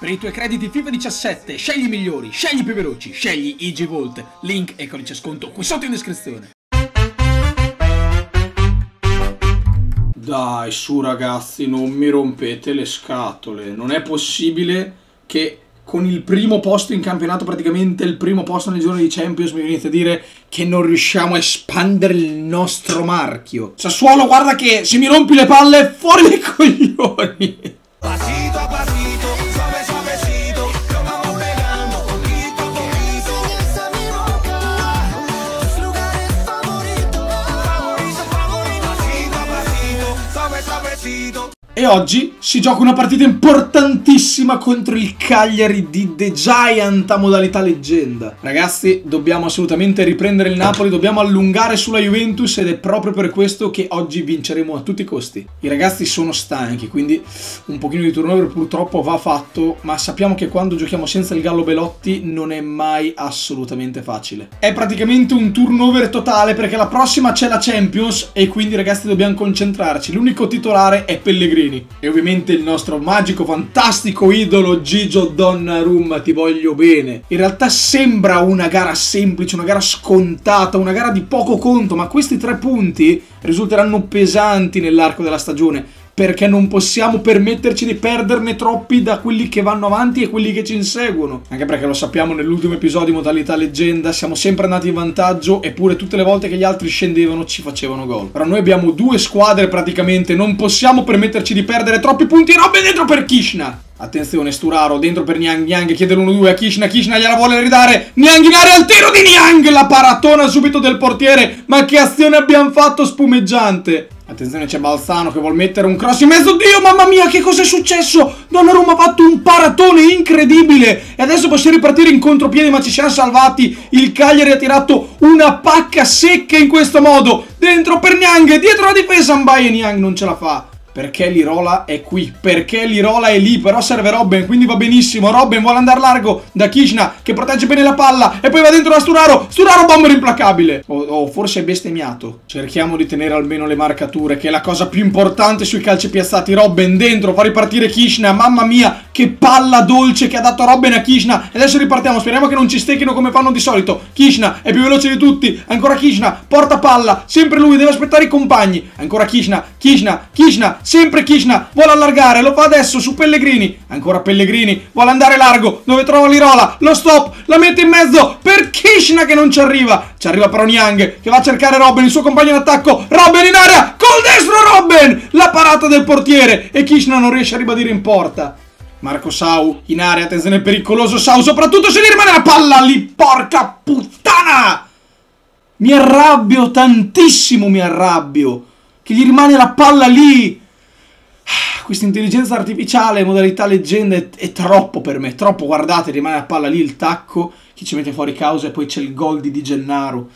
Per i tuoi crediti FIFA 17, scegli i migliori, scegli i più veloci, scegli IG Link e codice sconto qui sotto in descrizione. Dai, su ragazzi, non mi rompete le scatole. Non è possibile che con il primo posto in campionato, praticamente il primo posto nel giorno di Champions, mi venite a dire che non riusciamo a espandere il nostro marchio. Sassuolo, guarda che se mi rompi le palle, fuori dai coglioni. E oggi si gioca una partita importantissima contro il Cagliari di The Giant a modalità leggenda. Ragazzi, dobbiamo assolutamente riprendere il Napoli, dobbiamo allungare sulla Juventus ed è proprio per questo che oggi vinceremo a tutti i costi. I ragazzi sono stanchi, quindi un pochino di turnover purtroppo va fatto, ma sappiamo che quando giochiamo senza il Gallo Belotti non è mai assolutamente facile. È praticamente un turnover totale perché la prossima c'è la Champions e quindi ragazzi dobbiamo concentrarci. L'unico titolare è Pellegrini Pellegrini. E ovviamente il nostro magico, fantastico idolo Gigio Donnarumma, ti voglio bene. In realtà sembra una gara semplice, una gara scontata, una gara di poco conto, ma questi tre punti risulteranno pesanti nell'arco della stagione perché non possiamo permetterci di perderne troppi da quelli che vanno avanti e quelli che ci inseguono. Anche perché lo sappiamo nell'ultimo episodio modalità leggenda, siamo sempre andati in vantaggio eppure tutte le volte che gli altri scendevano ci facevano gol. Però noi abbiamo due squadre praticamente, non possiamo permetterci di perdere troppi punti. Robbe dentro per Kishna! Attenzione, Sturaro dentro per Niang. Niang chiede l'1-2 a Kishna. Kishna gliela vuole ridare. Niang in area al tiro di Niang. La paratona subito del portiere. Ma che azione abbiamo fatto spumeggiante. Attenzione c'è Balsano che vuol mettere un cross in mezzo. Dio mamma mia che cosa è successo? Donnarumma ha fatto un paratone incredibile. E adesso possiamo ripartire in contropiede ma ci siamo salvati. Il Cagliari ha tirato una pacca secca in questo modo. Dentro per Niang Dietro la difesa. Mbaye Niang non ce la fa perché l'Irola è qui, perché l'Irola è lì, però serve Robben, quindi va benissimo. Robben vuole andare largo da Kishna, che protegge bene la palla, e poi va dentro da Sturaro. Sturaro bomber implacabile. Oh, oh, forse è bestemmiato. Cerchiamo di tenere almeno le marcature, che è la cosa più importante sui calci piazzati. Robben dentro, fa ripartire Kishna, mamma mia, che palla dolce che ha dato Robben a Kishna. E adesso ripartiamo, speriamo che non ci stecchino come fanno di solito. Kishna è più veloce di tutti, ancora Kishna, porta palla, sempre lui, deve aspettare i compagni. Ancora Kishna, Kishna, Kishna, Sempre Kishna vuole allargare, lo fa adesso su Pellegrini. Ancora Pellegrini, vuole andare largo, dove trova l'Irola, lo stop, la mette in mezzo per Kishna che non ci arriva. Ci arriva però Niang che va a cercare Robben, il suo compagno in attacco. Robben in area, col destro Robben! La parata del portiere e Kishna non riesce a ribadire in porta. Marco Sau in area, attenzione pericoloso Sau, soprattutto se gli rimane la palla lì, porca puttana! Mi arrabbio tantissimo, mi arrabbio. Che gli rimane la palla lì questa intelligenza artificiale, modalità leggenda, è, è, troppo per me. Troppo, guardate, rimane a palla lì il tacco, chi ci mette fuori causa e poi c'è il gol di Di Gennaro.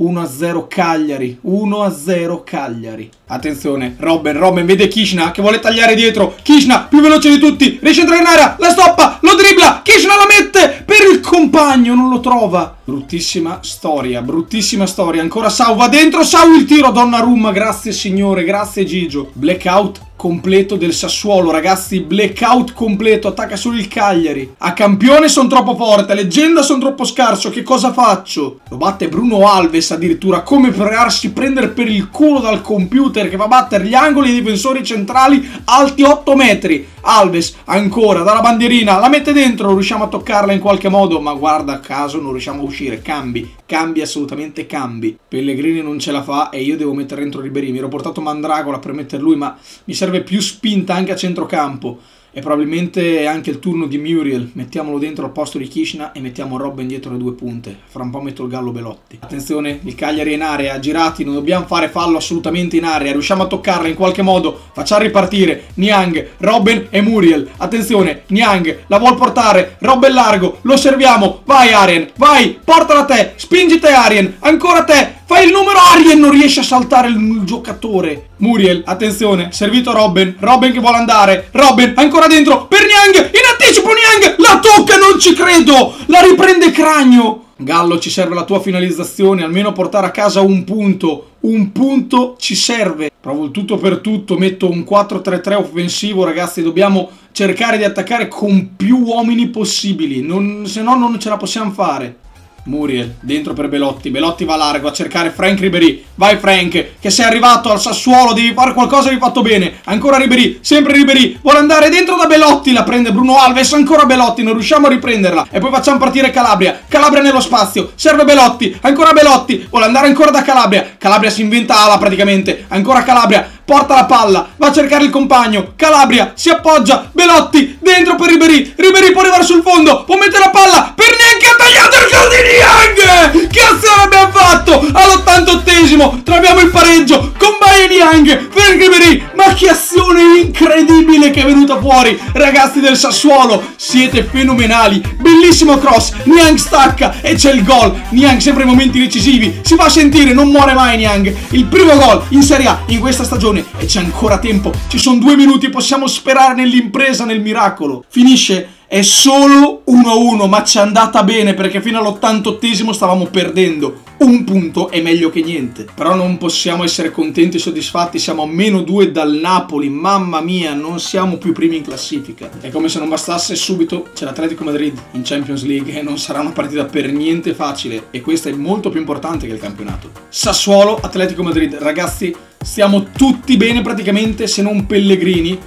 1-0 Cagliari, 1-0 Cagliari. Attenzione, Robben, Robben vede Kishna che vuole tagliare dietro. Kishna, più veloce di tutti, riesce a entrare in area, la stoppa, lo dribbla, Kishna la mette per il compagno, non lo trova. Bruttissima storia, bruttissima storia. Ancora Sau va dentro, Sau il tiro, Donnarumma, grazie signore, grazie Gigio. Blackout completo del Sassuolo, ragazzi, blackout completo, attacca solo il Cagliari. A campione sono troppo forte, a leggenda sono troppo scarso, che cosa faccio? Lo batte Bruno Alves addirittura, come farsi prendere per il culo dal computer che va a battere gli angoli e i difensori centrali alti 8 metri. Alves ancora dalla bandierina, la mette dentro, riusciamo a toccarla in qualche modo, ma guarda caso non riusciamo a uscire, cambi, cambi assolutamente cambi. Pellegrini non ce la fa e io devo mettere dentro Ribéry, mi ero portato Mandragola per mettere lui, ma mi serve più spinta anche a centrocampo. E probabilmente anche il turno di Muriel. Mettiamolo dentro al posto di Kishna e mettiamo Robben dietro le due punte. Fra un po' metto il Gallo Belotti. Attenzione, il Cagliari è in area, girati, non dobbiamo fare fallo assolutamente in area. Riusciamo a toccarla in qualche modo. Facciamo ripartire Niang, Robben e Muriel. Attenzione, Niang la vuol portare. Robben largo, lo serviamo. Vai Arien, vai, portala te. Spingi te Arien, ancora te. Fai il numero Arien, non riesce a saltare il, il giocatore. Muriel, attenzione, servito Robben. Robben che vuole andare. Robben, ancora dentro. Per Niang, in anticipo Niang. La tocca, non ci credo. La riprende Cragno. Gallo ci serve la tua finalizzazione, almeno portare a casa un punto. Un punto ci serve. Provo il tutto per tutto, metto un 4-3-3 offensivo, ragazzi, dobbiamo cercare di attaccare con più uomini possibili, non, se no non ce la possiamo fare. Muriel, dentro per Belotti, Belotti va largo a cercare Frank Ribery, vai Frank, che sei arrivato al Sassuolo, devi fare qualcosa di fatto bene, ancora Ribery, sempre Ribery, vuole andare dentro da Belotti, la prende Bruno Alves, ancora Belotti, non riusciamo a riprenderla, e poi facciamo partire Calabria, Calabria nello spazio, serve Belotti, ancora Belotti, vuole andare ancora da Calabria, Calabria si inventa ala praticamente, ancora Calabria, porta la palla, va a cercare il compagno, Calabria, si appoggia, Belotti, dentro per Ribery, Ribery può arrivare sul fondo, può mettere la palla, per neanche ha tagliato il gol di Niang! Che azione abbiamo fatto? All'88esimo troviamo il pareggio con Niang per Ribery, ma che azione incredibile che è venuta fuori, ragazzi del Sassuolo, siete fenomenali, bellissimo cross, Niang stacca e c'è il gol, Niang sempre in momenti decisivi, si fa sentire, non muore mai Niang, il primo gol in Serie A in questa stagione e c'è ancora tempo, ci sono due minuti, possiamo sperare nell'impresa, nel miracolo. Finisce è solo 1-1, ma ci è andata bene perché fino all'88esimo stavamo perdendo. Un punto è meglio che niente. Però non possiamo essere contenti e soddisfatti, siamo a meno 2 dal Napoli, mamma mia, non siamo più primi in classifica. È come se non bastasse subito c'è l'Atletico Madrid in Champions League e non sarà una partita per niente facile e questa è molto più importante che il campionato. Sassuolo, Atletico Madrid, ragazzi, stiamo tutti bene praticamente se non Pellegrini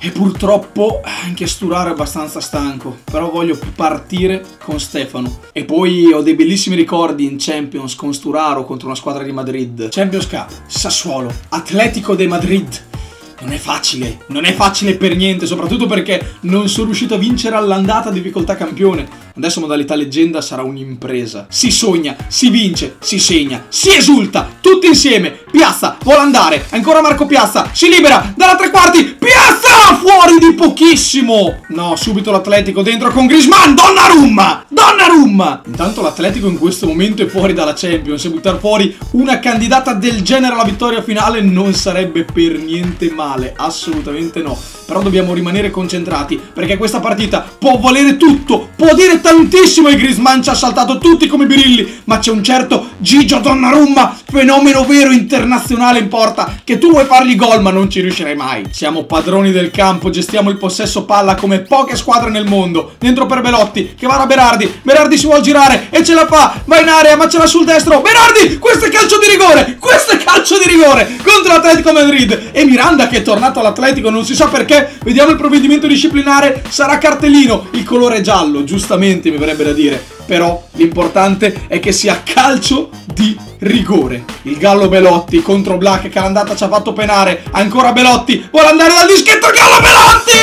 e purtroppo anche Sturaro è abbastanza stanco, però voglio partire con Stefano. E poi ho dei bellissimi ricordi in Champions con Sturaro contro una squadra di Madrid. Champions Cup, Sassuolo, Atletico de Madrid. Non è facile, non è facile per niente, soprattutto perché non sono riuscito a vincere all'andata difficoltà campione. Adesso modalità leggenda sarà un'impresa. Si sogna, si vince, si segna, si esulta, tutti insieme. Piazza, vuole andare, ancora Marco Piazza, si libera, dalla tre quarti, Piazza, fuori di pochissimo. No, subito l'Atletico dentro con Grisman, Donnarumma, Donnarumma. Intanto l'Atletico in questo momento è fuori dalla Champions e buttare fuori una candidata del genere alla vittoria finale non sarebbe per niente male, assolutamente no. Però dobbiamo rimanere concentrati perché questa partita può valere tutto, può dire tantissimo e Grisman ci ha saltato tutti come birilli, ma c'è un certo Gigio Donnarumma, fenomeno vero internazionale in porta, che tu vuoi fargli gol ma non ci riuscirai mai. Siamo padroni del campo, gestiamo il possesso palla come poche squadre nel mondo. Dentro per Belotti, che va da Berardi, Berardi si vuole girare e ce la fa, va in area ma ce l'ha sul destro, Berardi, questo è calcio di rigore, questo è calcio di rigore contro l'Atletico Madrid. E Miranda che è tornato all'Atletico, non si sa perché, vediamo il provvedimento disciplinare, sarà cartellino, il colore giallo, giustamente mi verrebbe da dire, però l'importante è che sia calcio di rigore. Il Gallo Belotti contro Black che l'andata ci ha fatto penare, ancora Belotti, vuole andare dal dischetto Gallo Belotti!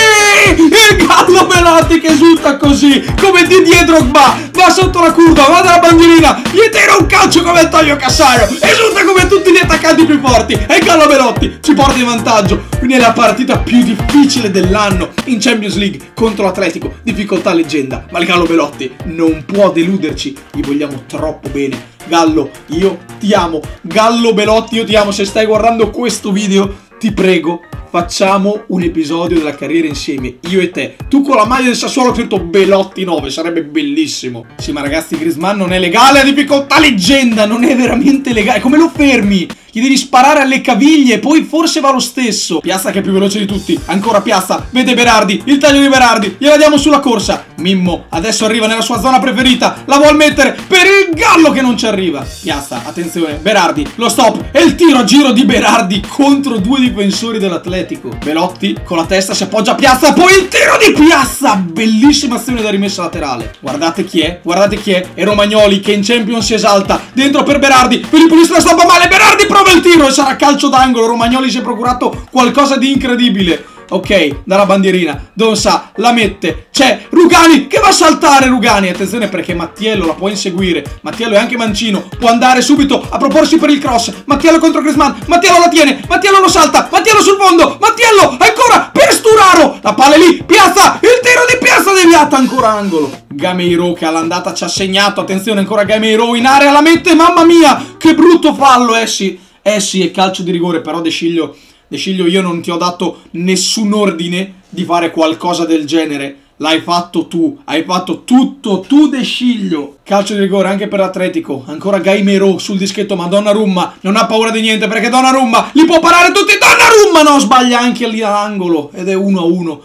Il Gallo Belotti che esulta così, come Didier Drogba, va sotto la curva, va dalla bandierina, gli tira un calcio come Antonio Cassaio, esulta come tutti gli attaccanti più forti. E il Gallo Belotti ci porta in vantaggio. Nella partita più difficile dell'anno in Champions League contro l'Atletico, difficoltà leggenda, ma il Gallo Belotti non può deluderci, gli vogliamo troppo bene. Gallo, io ti amo. Gallo Belotti, io ti amo. Se stai guardando questo video, ti prego, facciamo un episodio della carriera insieme, io e te. Tu con la maglia del Sassuolo scritto Belotti 9, sarebbe bellissimo. Sì, ma ragazzi, Grisman non è legale, ha difficoltà leggenda, non è veramente legale. Come lo fermi? Gli devi sparare alle caviglie, poi forse va lo stesso. Piazza che è più veloce di tutti. Ancora Piazza, vede Berardi, il taglio di Berardi. Gliela diamo sulla corsa. Mimmo adesso arriva nella sua zona preferita. La vuol mettere per il gallo che non ci arriva. Piazza, attenzione, Berardi, lo stop. E il tiro a giro di Berardi contro due difensori dell'Atletico. Velotti con la testa si appoggia a Piazza, poi il tiro di Piazza. Bellissima azione da rimessa laterale. Guardate chi è, guardate chi è. È Romagnoli che in Champions si esalta. Dentro per Berardi. Filippo la stampa male. Berardi prova il tiro e sarà calcio d'angolo. Romagnoli si è procurato qualcosa di incredibile. Ok, dalla bandierina, Don Sa la mette, c'è Rugani che va a saltare Rugani, attenzione perché Mattiello la può inseguire, Mattiello è anche mancino, può andare subito a proporsi per il cross, Mattiello contro Griezmann, Mattiello la tiene, Mattiello lo salta, Mattiello sul fondo, Mattiello ancora per Sturaro, la palla è lì, Piazza, il tiro di Piazza deviata, ancora angolo. Gameiro che all'andata ci ha segnato, attenzione ancora Gameiro in area, la mette, mamma mia, che brutto fallo, eh sì, eh sì, è calcio di rigore, però De Sciglio De Sciglio io non ti ho dato nessun ordine di fare qualcosa del genere. L'hai fatto tu, hai fatto tutto tu De Sciglio. Calcio di rigore anche per l'Atletico. Ancora Gaimero sul dischetto, ma Donnarumma non ha paura di niente perché Donnarumma li può parare tutti. Donnarumma no, sbaglia anche lì all'angolo ed è 1-1.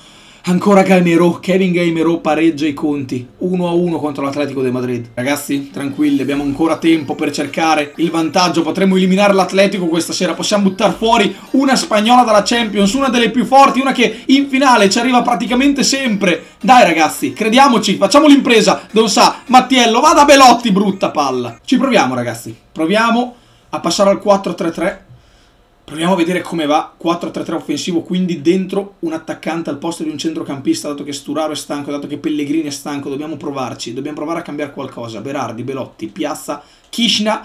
Ancora Gaimero, Kevin Gaimero pareggia i conti 1-1 contro l'Atletico de Madrid. Ragazzi, tranquilli, abbiamo ancora tempo per cercare il vantaggio. Potremmo eliminare l'Atletico questa sera. Possiamo buttare fuori una spagnola dalla Champions, una delle più forti, una che in finale ci arriva praticamente sempre. Dai ragazzi, crediamoci, facciamo l'impresa. Don sa, Mattiello, vada Belotti, brutta palla. Ci proviamo ragazzi, proviamo a passare al 4-3-3 Proviamo a vedere come va. 4-3-3 offensivo, quindi dentro un attaccante al posto di un centrocampista, dato che Sturaro è stanco, dato che Pellegrini è stanco, dobbiamo provarci, dobbiamo provare a cambiare qualcosa. Berardi, Belotti, Piazza, Kishna,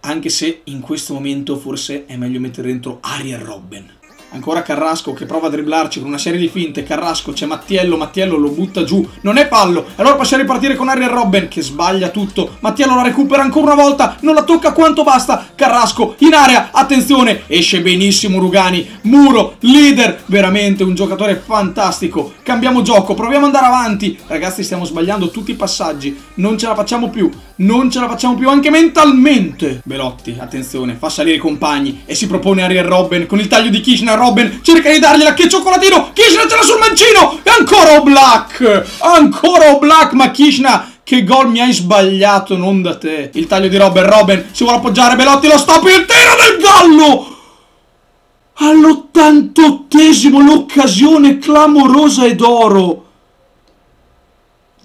anche se in questo momento forse è meglio mettere dentro Ariel Robben. Ancora Carrasco che prova a dribblarci con una serie di finte. Carrasco, c'è Mattiello, Mattiello lo butta giù. Non è fallo. Allora possiamo ripartire con Ariel Robben che sbaglia tutto. Mattiello la recupera ancora una volta. Non la tocca quanto basta. Carrasco in area. Attenzione. Esce benissimo Rugani. Muro, leader. Veramente un giocatore fantastico. Cambiamo gioco. Proviamo ad andare avanti. Ragazzi stiamo sbagliando tutti i passaggi. Non ce la facciamo più. Non ce la facciamo più anche mentalmente. Belotti, attenzione. Fa salire i compagni. E si propone Ariel Robben con il taglio di Kishner Robin cerca di dargliela che cioccolatino Kishna ce l'ha sul mancino e ancora Black ancora Black ma Kishna che gol mi hai sbagliato non da te il taglio di Robin Robin si vuole appoggiare Belotti lo stop il tiro del gallo all'88esimo l'occasione clamorosa ed oro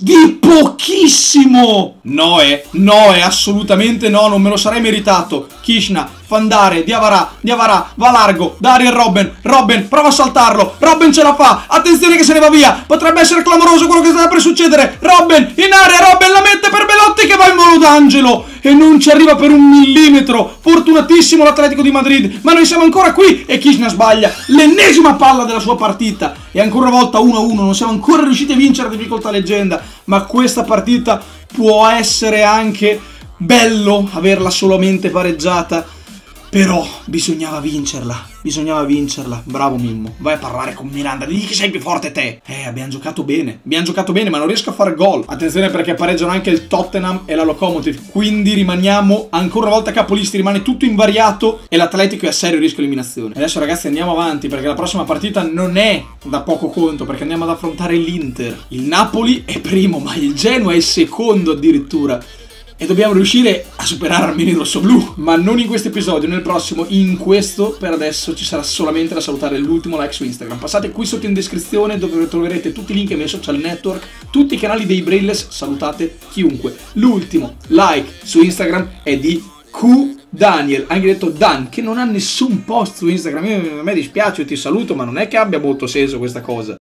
di pochissimo! Noe, Noe, assolutamente no, non me lo sarei meritato. Kishna, Fandare, Diavara, Diavara, va largo, Dario e Robben, Robben, prova a saltarlo, Robben ce la fa, attenzione che se ne va via, potrebbe essere clamoroso quello che sta per succedere, Robben, in area, Robben la mette per Belotti che va in volo d'angelo, e non ci arriva per un millimetro, fortunatissimo l'Atletico di Madrid, ma noi siamo ancora qui, e Kishna sbaglia, l'ennesima palla della sua partita, e ancora una volta 1-1, non siamo ancora riusciti a vincere la difficoltà leggenda, ma questa partita può essere anche bello averla solamente pareggiata. Però bisognava vincerla, bisognava vincerla. Bravo Mimmo, vai a parlare con Miranda, digli che sei più forte te. Eh, abbiamo giocato bene, abbiamo giocato bene, ma non riesco a fare gol. Attenzione perché pareggiano anche il Tottenham e la Locomotive, quindi rimaniamo ancora una volta capolisti, rimane tutto invariato e l'Atletico è a serio rischio eliminazione. Adesso ragazzi andiamo avanti perché la prossima partita non è da poco conto perché andiamo ad affrontare l'Inter. Il Napoli è primo, ma il Genoa è secondo addirittura e dobbiamo riuscire a superare almeno il rosso-blu. Ma non in questo episodio, nel prossimo. In questo, per adesso, ci sarà solamente da salutare l'ultimo like su Instagram. Passate qui sotto in descrizione dove troverete tutti i link ai miei social network, tutti i canali dei Brainless, salutate chiunque. L'ultimo like su Instagram è di Q Daniel, anche detto Dan, che non ha nessun post su Instagram. A me dispiace, ti saluto, ma non è che abbia molto senso questa cosa.